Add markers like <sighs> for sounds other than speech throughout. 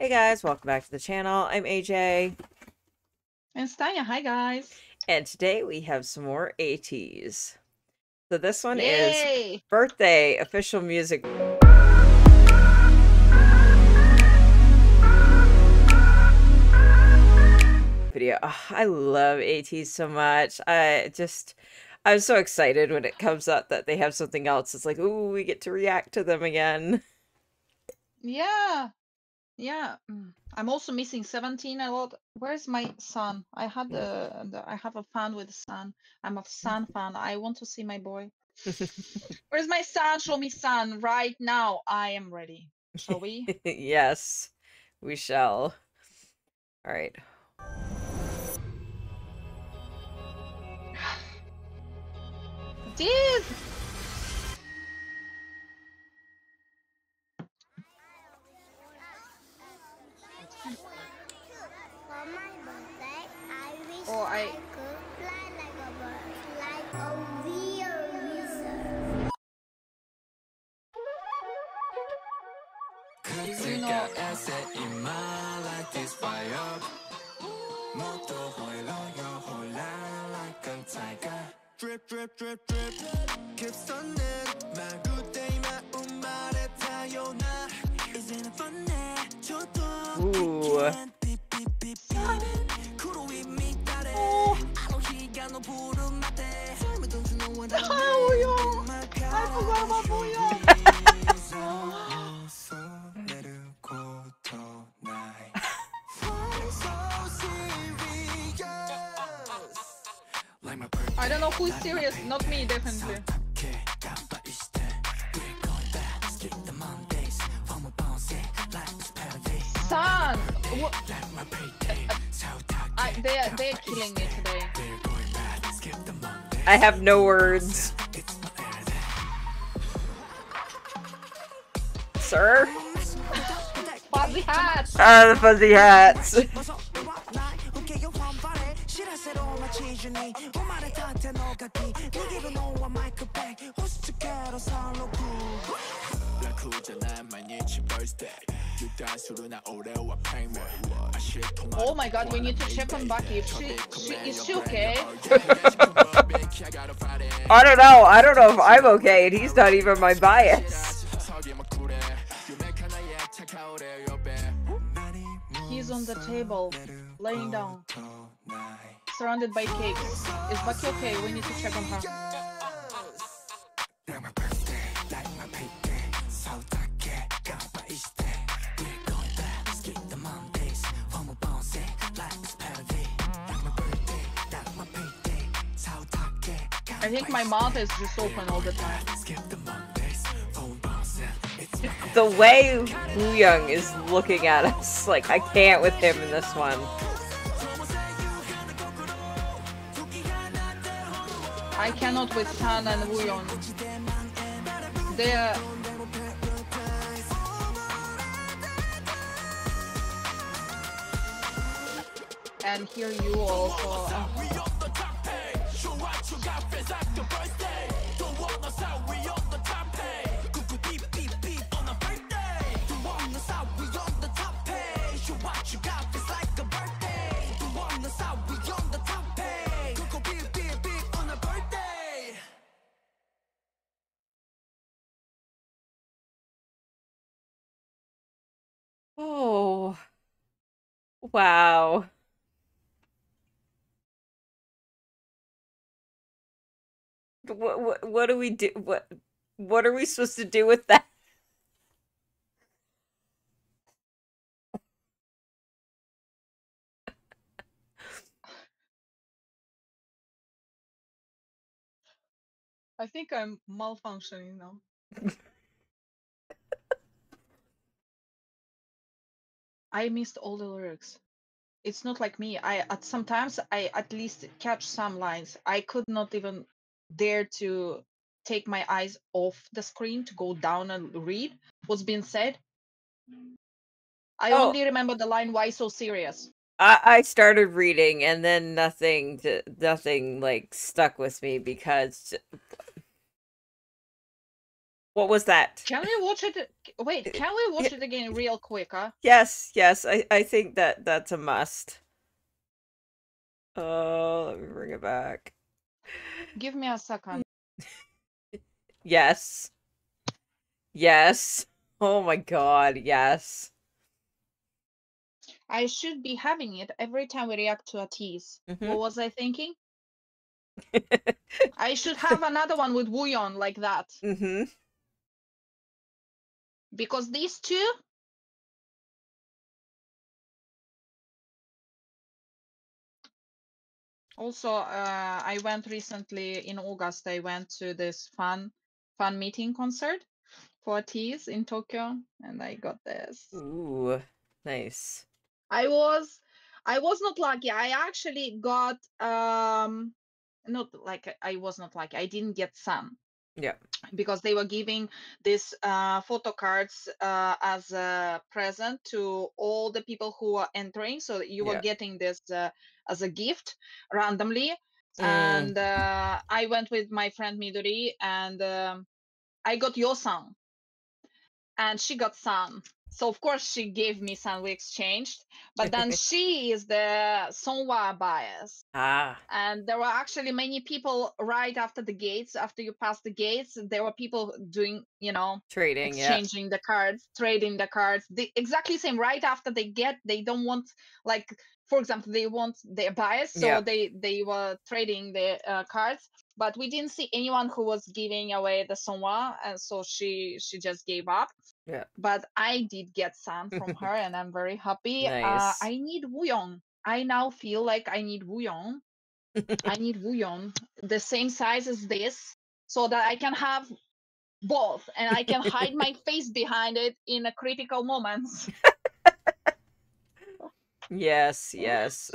Hey guys, welcome back to the channel. I'm AJ. And Stanya, hi guys. And today we have some more ATEEZ. So this one Yay! is birthday official music. Video. Oh, I love ATEEZ so much. I just I'm so excited when it comes up that they have something else. It's like, ooh, we get to react to them again. Yeah. Yeah. mm. I'm also missing 17 a lot. Where's my son? I had the, the I have a fan with son. I'm a son <laughs> fan. I want to see my boy. <laughs> Where's my son? Show me son right now. I am ready. Shall we? <laughs> yes, we shall. All right. Did Like, fly like a bird, like a real wizard. Cause you know, like this fire. もっと吠えろよほら like a tiger Drip drip Can't it funny ちょっと Ooh. I don't know who is serious. Not me, definitely. Son, wha- Like my payday. So dark, I, they are they are killing me today. I have no words. It's. Sir? Fuzzy hat. Ah, the fuzzy hats. <laughs> Oh my god, we need to check on Bucky. If she, she is she okay? <laughs> I don't know. I don't know if I'm okay, and he's not even my bias. He's on the table, laying down, surrounded by cakes. Is Bucky okay? We need to check on her. I think my mouth is just open all the time. the Mondays. Phone bounce, it's my The way Woo Young is looking at us, like I can't with him in this one. I cannot with San and Wooyoung. They're and here you also. Wow. What, what what do we do what what are we supposed to do with that? I think I'm malfunctioning now. <laughs> I missed all the lyrics. It's not like me. I at sometimes I at least catch some lines. I could not even dare to take my eyes off the screen to go down and read what's being said. I Oh. only remember the line "Why so serious." I, I started reading and then nothing to, nothing like stuck with me because What was that? Can we watch it? Wait, can we watch it again real quick, huh? Yes, yes, I, I think that that's a must. Oh, let me bring it back. Give me a second. <laughs> Yes. Yes. Oh my god, yes. I should be having it every time we react to ATEEZ. Mhm. What was I thinking? <laughs> I should have another one with Wooyoung like that. Mm-hmm. Because these two Also, uh, I went recently in August. I went to this fun, fun meeting concert for teas in Tokyo, and I got this. Ooh, nice. I was, I was not lucky. I actually got, um, not like I was not lucky. I didn't get some Yeah. because they were giving these uh, photo cards uh, as a present to all the people who are entering. So you were Yeah. getting this uh, as a gift randomly. Mm. And uh, I went with my friend Midori, and um, I got Yeosang, and she got San. So of course she gave me some We exchanged, but <laughs> then she is the Seonghwa bias Ah. and there were actually many people right after the gates after you pass the gates there were people doing you know Trading, yeah. exchanging the cards trading the cards the exactly same right after they get they don't want like for example they want their bias so Yeah. they they were trading the uh, cards but we didn't see anyone who was giving away the Seonghwa and so she she just gave up Yeah. but i did get some <laughs> from her and i'm very happy uh, Nice. i need Wooyoung i now feel like i need Wooyoung I <laughs> need Wooyoung the same size as this so that I can have both and I can hide my <laughs> face behind it in a critical moments. Yes, yes.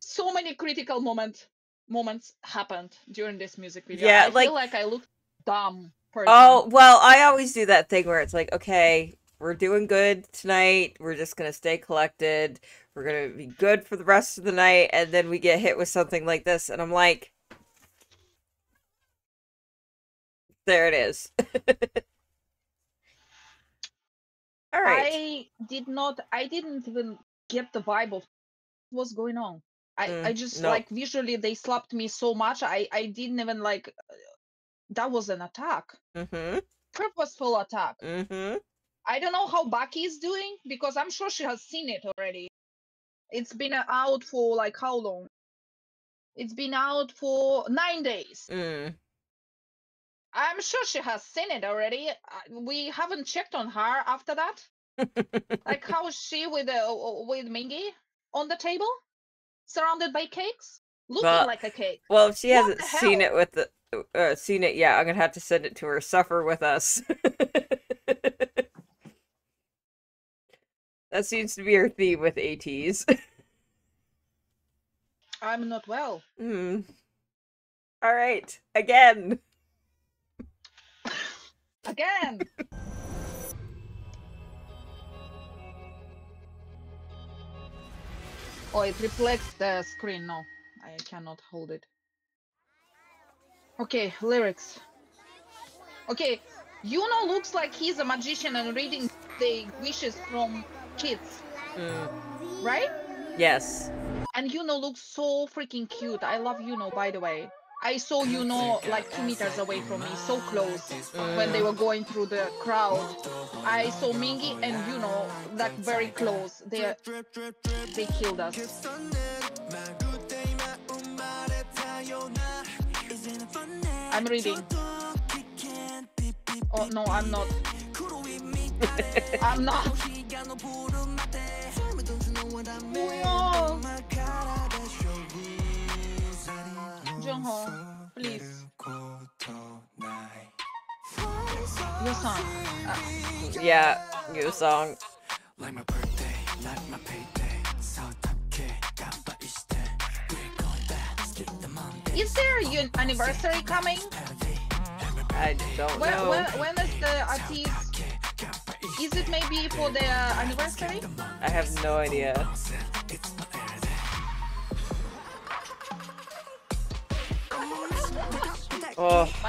So many critical moment moments happened during this music video. Yeah, I like- feel like I look dumb. Person. Oh, well, I always do that thing where it's like, okay, we're doing good tonight. We're just going to stay collected. We're going to be good for the rest of the night. And then we get hit with something like this. And I'm like, there it is. <laughs> All right. I did not. I didn't even get the vibe of what's going on. I, I Mm, just no. like visually they slapped me so much. I I didn't even like. uh, That was an attack. Mm-hmm. Purposeful attack. Mm-hmm. I don't know how Bucky is doing because I'm sure she has seen it already. It's been out for like how long? It's been out for nine days. Mm. I'm sure she has seen it already. We haven't checked on her after that. <laughs> like how is she with uh, with Mingi on the table, surrounded by cakes, looking like a cake. Well, if she What hasn't seen it with the uh, seen it yet, I'm gonna have to send it to her. Suffer with us. <laughs> that seems to be her theme with ATEEZ. I'm not well. Hmm. All right, again. Again. <laughs> oh, it reflects the screen. No, I cannot hold it. Okay, lyrics. Okay, Yunho looks like he's a magician and reading the wishes from kids, Mm, right? yes. And Yunho looks so freaking cute. I love Yunho, by the way. I saw you know like two meters away from me, so close, when they were going through the crowd. I saw Mingi and you know like very close. They they killed us. I'm reading. Oh no, I'm not. <laughs> I'm not. <laughs> home, please. Your song. Uh, yeah, new song. Like my birthday, like my payday. Is there your anniversary coming? I don't when, know. When, when is the artist? Is it maybe for the uh, anniversary? I have no idea.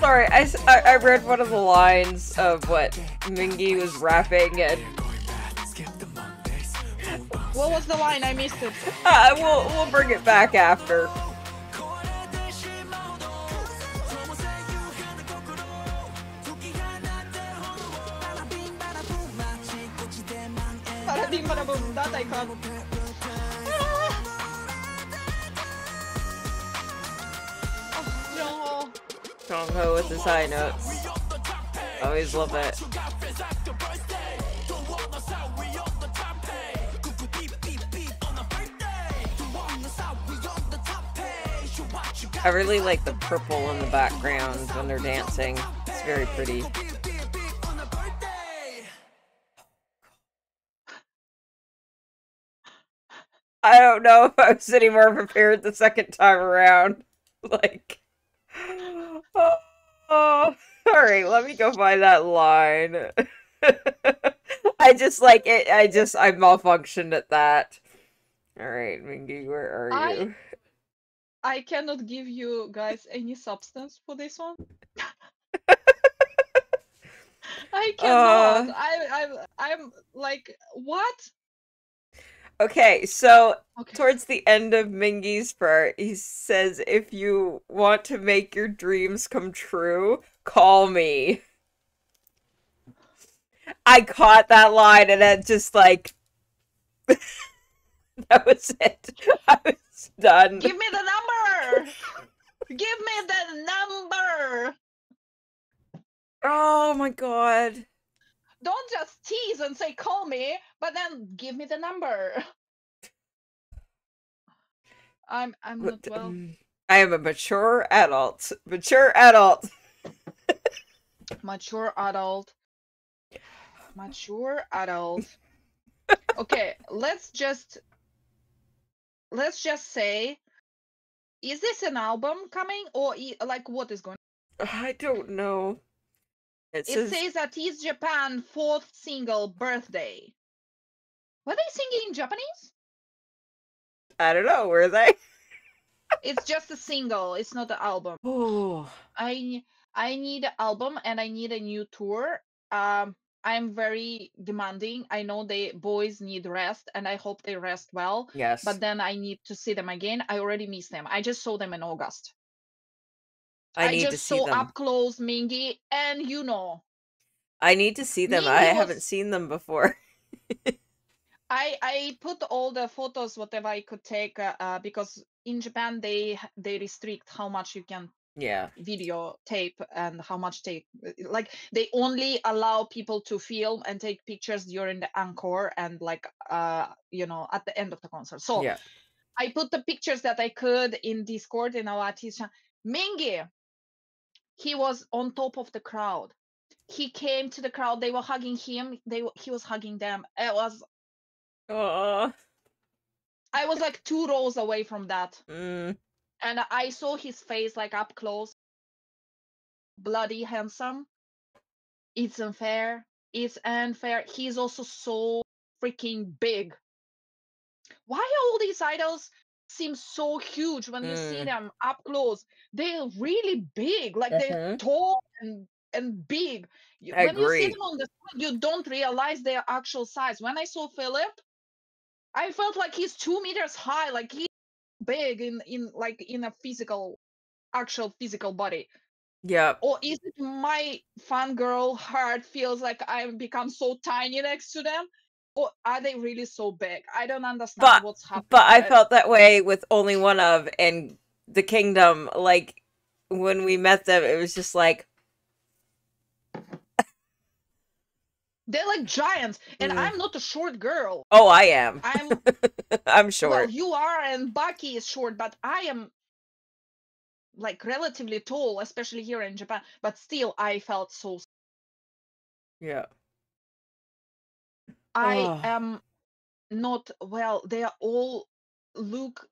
Sorry, I, I read one of the lines of what Mingi was rapping, and What was the line? I missed it. <laughs> uh, we'll we'll bring it back after. Bada bing bada boom, that I Jongho with his high notes. Always love it. I really like the purple in the background when they're dancing. It's very pretty. I don't know if I was any more prepared the second time around. <laughs> Like, oh, all right, let me go find that line. <laughs> I just like it. I just I malfunctioned at that. All right, Mingi, where are I- you? I cannot give you guys any substance for this one. <laughs> I cannot. Uh. I, I, I'm like, what? Okay, so Okay. towards the end of Mingi's part, he says, "If you want to make your dreams come true, call me." I caught that line, and it just like <laughs> that was it. I was done. Give me the number. Give me the number. Oh my god. Don't just tease and say call me, but then give me the number. <laughs> I'm I'm not What- well. um, I am a mature adult. Mature adult. <laughs> mature adult mature adult <laughs> okay let's just let's just say is this an album coming or like what is going I don't know. It it says says that East japan fourth single birthday were they singing in japanese I don't know. Were they? <laughs> it's just a single it's not an album <sighs> Oh. i i need an album and i need a new tour um i'm very demanding i know the boys need rest and i hope they rest well Yes. but then I need to see them again. I already missed them. I just saw them in August. I need just to see saw them. up close Mingi, and you know, I need to see them. Me, I he haven't seen them before. <laughs> I I put all the photos whatever I could take uh, uh, because in Japan they they restrict how much you can Yeah. video tape and how much take like they only allow people to film and take pictures during the encore and like uh you know at the end of the concert. So Yeah. I put the pictures that I could in Discord in our channel. Mingi, he was on top of the crowd. He came to the crowd. They were hugging him. They he was hugging them. It was Oh. I was like two rows away from that, Mm. and I saw his face like up close. Bloody handsome. It's unfair. It's unfair. He's also so freaking big. Why are all these idols seem so huge when you see Mm. them up close? They're really big, like they're Mhm. tall and and big. You- I when you see them on the screen, you don't realize their actual size. When I saw Philip, I felt like he's two meters high, like he's big in in like in a physical, actual physical body. Yeah. Or is it my fangirl heart feels like I've become so tiny next to them? Or are they really so big? I don't understand But- what's happening. But I felt that way with only one of and the kingdom. Like when we met them, it was just like, They're like giants, and Mm. I'm not a short girl. oh, I am. I'm <laughs> I'm well, short. you are, and Bucky is short, but I am like relatively tall, especially here in Japan. But still, I felt so. Yeah. I Oh. am not well. They are all look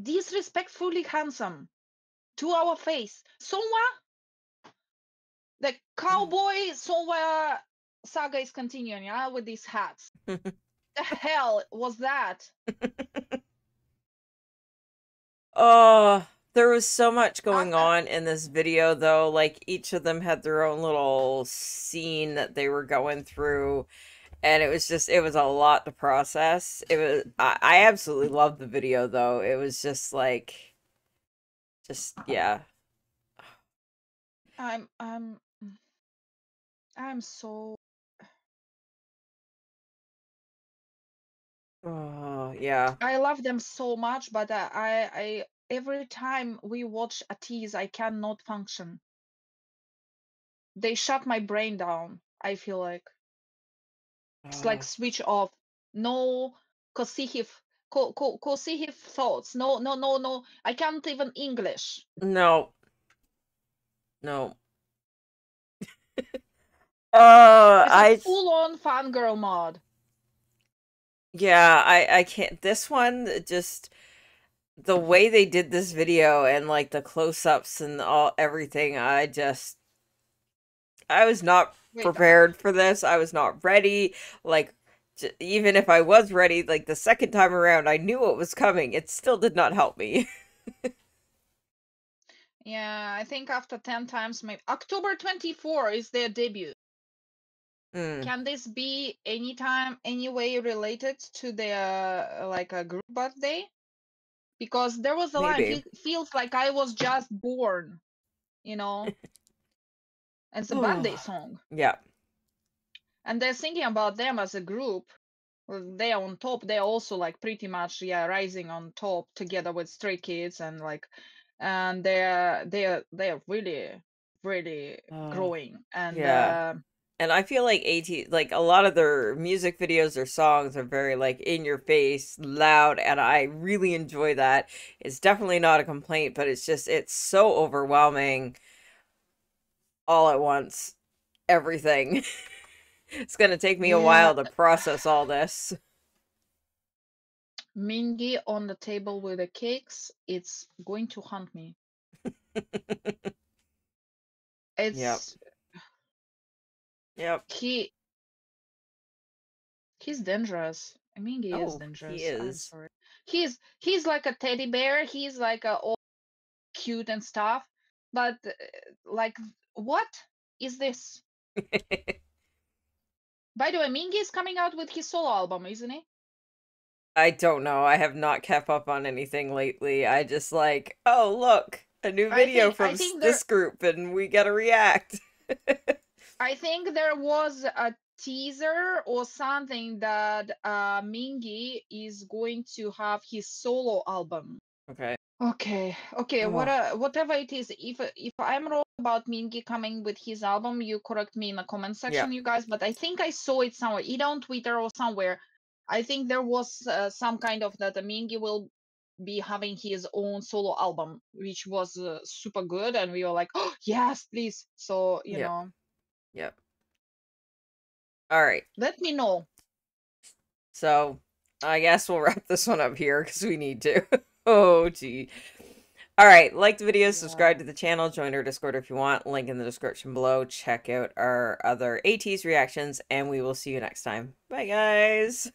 disrespectfully handsome to our face. Seonghwa, the mm. cowboy Seonghwa saga is continuing, yeah, with these hats. <laughs> the hell was that? Oh, there was so much going uh, on in this video, though. Like, each of them had their own little scene that they were going through. And it was just, it was a lot to process. It was, I, I absolutely loved the video, though. It was just like, just, yeah. I'm I'm I'm so Oh, yeah. I love them so much, but I I, I every time we watch ATEEZ, I cannot function. They shut my brain down. I feel like it's like Oh, switch off. No cohesive co co cohesive thoughts. No no no no. I can't even English. no. No. <laughs> Uh, I I a full-on fangirl mod. Yeah, I I can't. This one it just the way they did this video and like the close-ups and all everything, I just I was not prepared for this. I was not ready. Like j- even if I was ready, like the second time around, I knew what was coming. It still did not help me. yeah, I think after 10 times, maybe October 24 is their debut. Mm, Can this be anytime, any way related to their uh, like a group birthday? Because there was a line, Maybe. "Fe- feels like I was just born, you know. <laughs> And it's a birthday song, yeah. and they're thinking about them as a group. They are on top. They're also like pretty much yeah rising on top together with Stray Kids and like, and they're they're they're really really Oh, growing and yeah. uh, And I feel like AT like a lot of their music videos or songs are very like in your face, loud, and I really enjoy that. It's definitely not a complaint, but it's just it's so overwhelming all at once. Everything. <laughs> It's gonna take me a while to process all this. Mingi on the table with the cakes, it's going to haunt me. <laughs> It's Yep. He he's dangerous. Mingi is Oh, dangerous. he is. He's he's like a teddy bear. He's like a all cute and stuff. But uh, like what is this? <laughs> By the way, Mingi is coming out with his solo album, isn't he? I don't know. I have not kept up on anything lately. I just like, oh look, a new video think- from this group, and we gotta react. <laughs> I think there was a teaser or something that uh, Mingi is going to have his solo album. Okay. Okay, okay, what uh, whatever it is, if if I'm wrong about Mingi coming with his album, you correct me in the comment section, you guys. But I think I saw it somewhere, either on Twitter or somewhere. I think there was uh, some kind of that uh, Mingi will be having his own solo album, which was uh, super good, and we were like, oh <gasps> yes, please. So you Yep. know, Yep. All right. let me know. So I guess we'll <laughs> wrap this one up here because we need to. <laughs> oh, gee. All right. Like the video, subscribe to the channel, join our Discord if you want. Link in the description below. Check out our other ATEEZ reactions, and we will see you next time. Bye, guys.